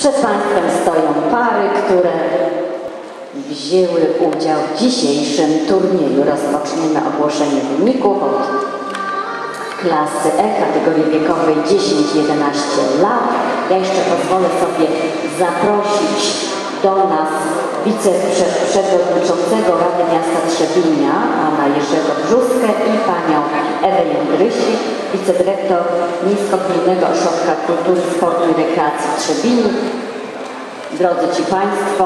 Przed Państwem stoją pary, które wzięły udział w dzisiejszym turnieju. Rozpoczniemy ogłoszenie wyników od klasy E kategorii wiekowej 10-11 lat. Ja jeszcze pozwolę sobie zaprosić do nas wiceprzewodniczącego Rady Miasta Trzebinia, pana Jerzego Brzuskę i panią Ewę Grysi, wicedyrektor Miejsko-Gminnego Ośrodka Kultury, Sportu i Rekreacji w Trzebinie. Drodzy Ci Państwo,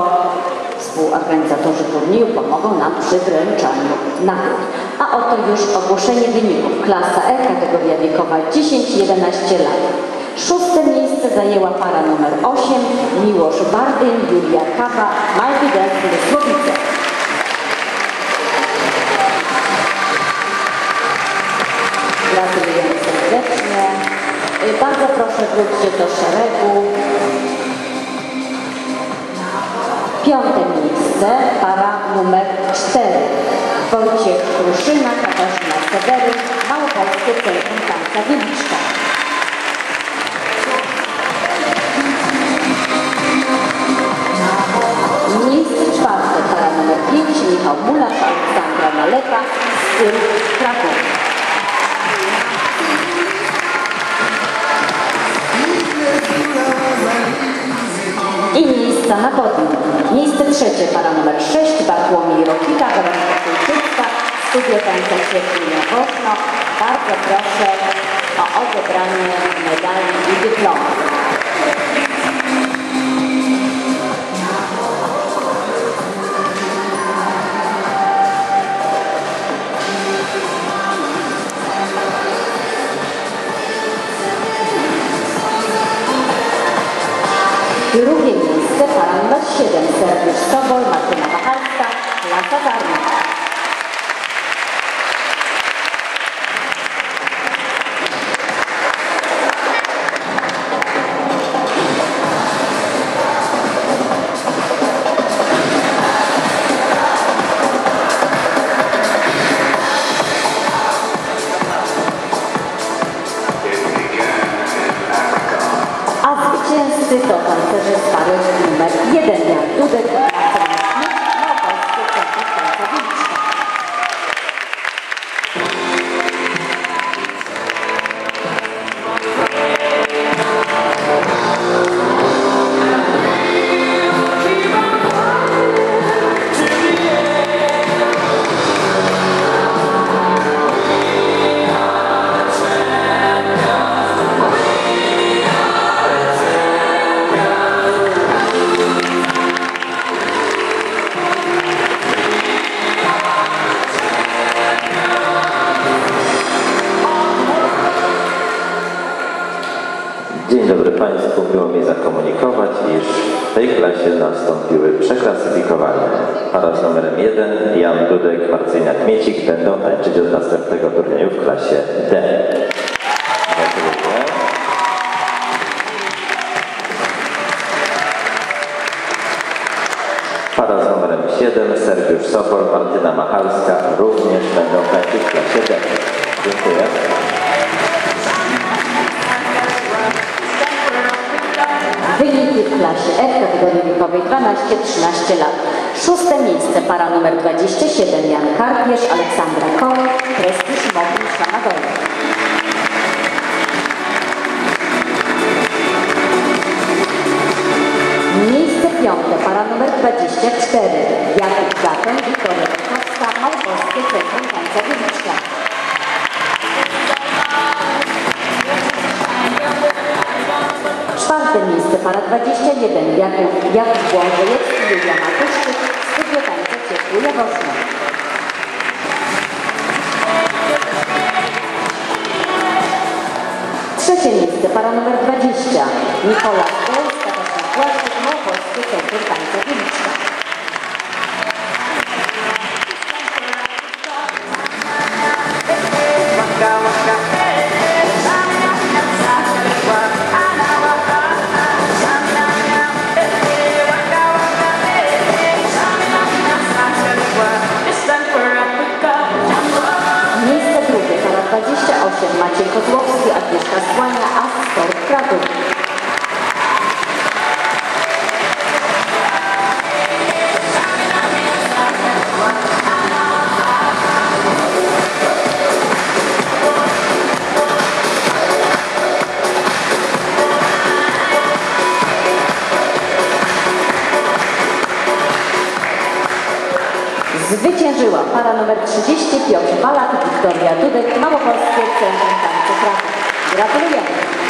współorganizatorzy turnieju pomogą nam przy wręczaniu nagród. A oto już ogłoszenie wyników. Klasa E, kategoria wiekowa 10-11 lat. Szóste miejsce zajęła para numer 8, Miłosz Bardyn, Julia Kawa, Malwi Dęsny, Słowice. Bardzo proszę wróćcie do szeregu. Piąte miejsce, para numer 4. Wojciech Kruszyna, Katarzyna Sewery, Małopolskie Centrum Tańca Wieliczka. Miejsce czwarte, para numer 5, Michał Mularz, Aleksandra styl Kraków. Trzecie, para numer 6, Bartłomiej Rokita, Weronika Kulczycka, Studio Tańca Cierpienia Woźno. Bardzo proszę o odebranie medali i dyplomów. Drugie numer 7, Sergiusz Sobol, Martyna Machalska, Klasa Warna. Tej klasie nastąpiły przeklasyfikowania. Para z numerem 1, Jan Dudek, Marcynia Kmiecik będą tańczyć od następnego turnieju w klasie D. Gratuluję. Para z numerem 7, Sergiusz Sobol, Martyna Machalska również będą tańczyć wiekowej 12-13 lat. Szóste miejsce para numer 27 Jan Karpierz, Aleksandra Koń, Prestiż Mobil Szamadowy. Miejsce piąte para numer 24 Jakub, Błążejewski, Julia Matuszczyk, Studio Tańca Ciepły Jaworzno. Trzecie miejsce para numer 20 Nikola Gołz, Katarzyna Błaszczyk, Małopolskie Centrum Tańca Wieliczka. Zwyciężyła para numer 30 Piotr Balak i Wiktoria Dudek, Małopolskie Centrum Tańca. Gratulujemy!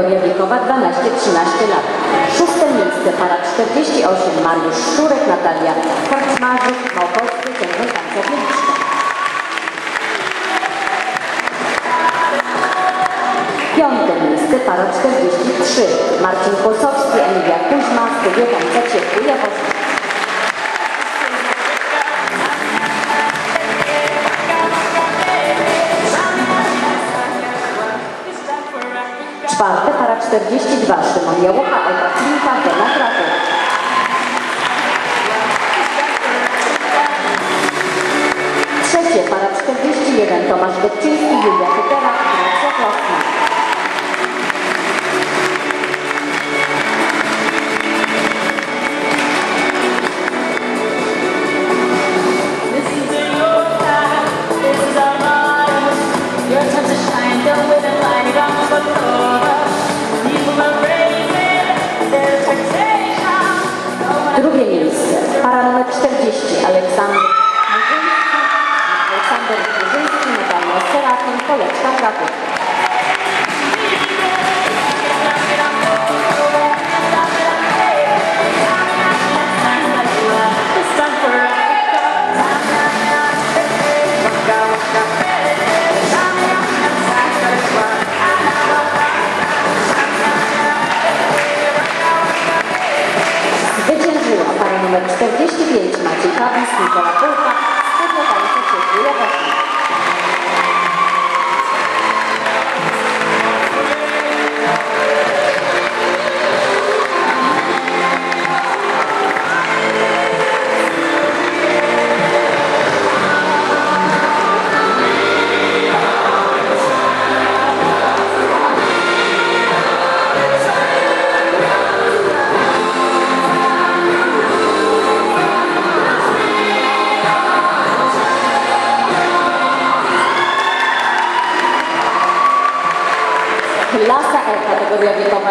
Kategoria wiekowa 12-13 lat. Szóste miejsce, para 48, Mariusz Szczurek, Natalia Karczmarzyk, Małopolskie Centrum Tańca Pieliczka. Piąte miejsce, para 43, Marcin Kłosowski, Emilia Kuźma, Studio Tańca Ciepły Jaworzno. Czwarte, para 42, Szymon Jałucha, Olga Klinka, Dona Kraków. Trzecie, para 41, Tomasz Dobczyński, Julia Pytera, Gracja Klosna. Gracias.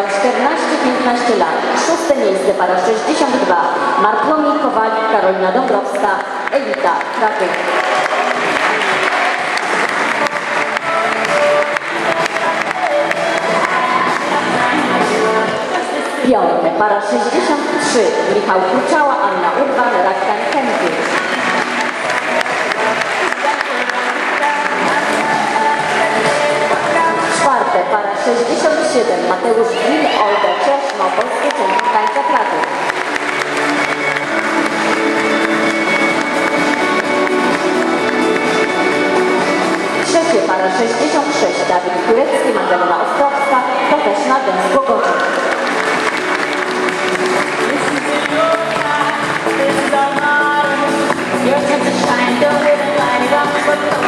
14-15 lat. Szóste miejsce, para 62. Bartłomiej Kowalik, Karolina Dąbrowska, Elita Kraków. Piąte, para 63. Michał Kuczała, Anna Urban, Raktan 67. Mateusz Gil, Olga Cieszno, Polskie Centrum Tańca Kraków. Trzecie, para 66. Dawid Turecki, Magdalena Ostrowska, Gogoczek. Listen to your shine, don't light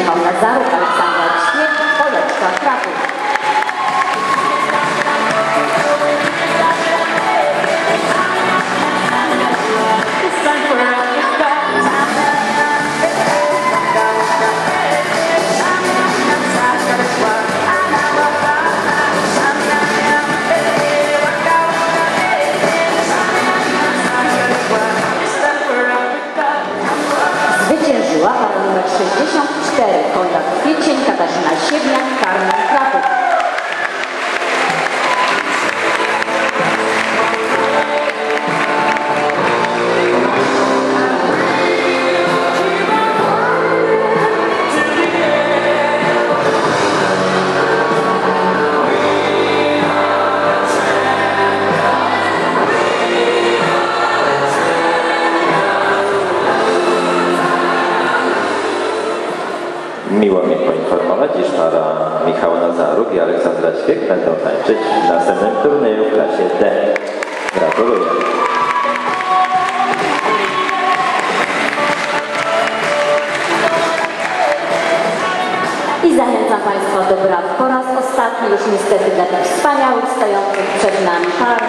65. Michał Nazaruk, Aleksandra Ćwiek, Poleczka Kraków. doświadczyć w następnym turnieju w klasie D. Gratuluję. i zachęcam Państwa do braw po raz ostatni, już niestety dla tych wspaniałych stojących przed nami par.